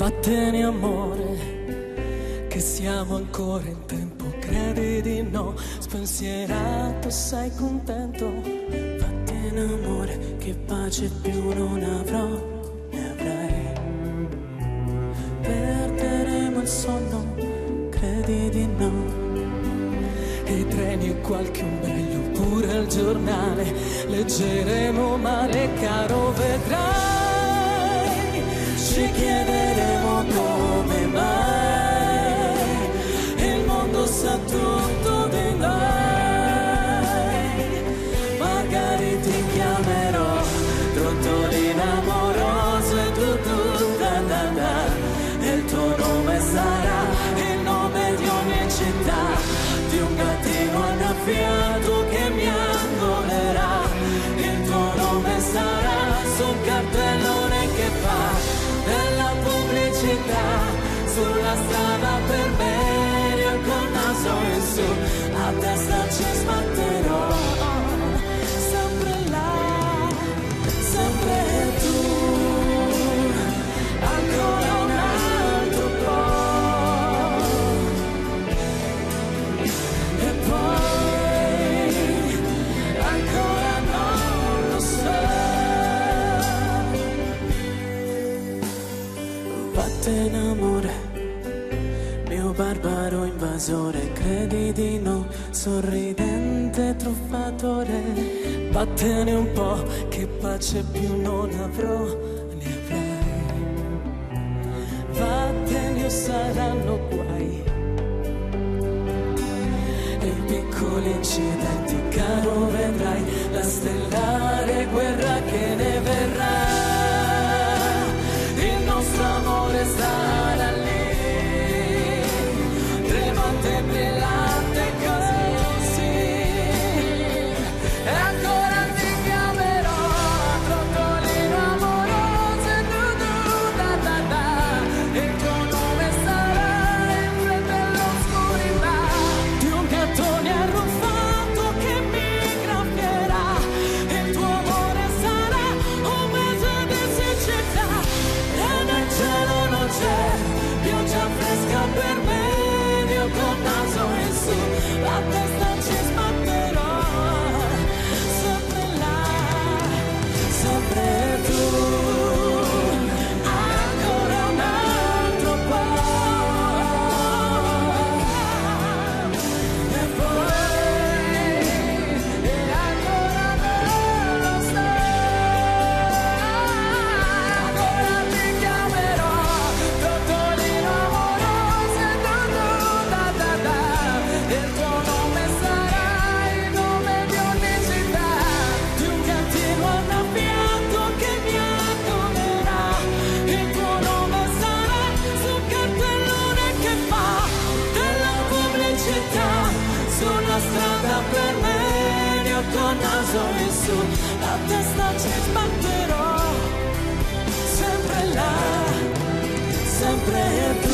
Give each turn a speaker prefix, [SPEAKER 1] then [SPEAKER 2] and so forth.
[SPEAKER 1] Vattene amore, che siamo ancora in tempo, credi di no, spensierato sei contento. Vattene amore, che pace più non avrò, ne avrai. Perderemo il sonno, credi di no. E i treni e qualche ombrello, pure il giornale, leggeremo male caro, vedrai. Ci chiederemo sulla strada per bene col naso in su. A destra Vattene amore, mio barbaro invasore, credi di no, sorridente truffatore. Vattene un po', che pace più non avrò, ne avrai. Vattene o saranno guai. E piccoli incidenti, caro, vedrai la stellare guerra che ne verrà. Naso in su la testa ci sbatterò. Sempre là sempre tu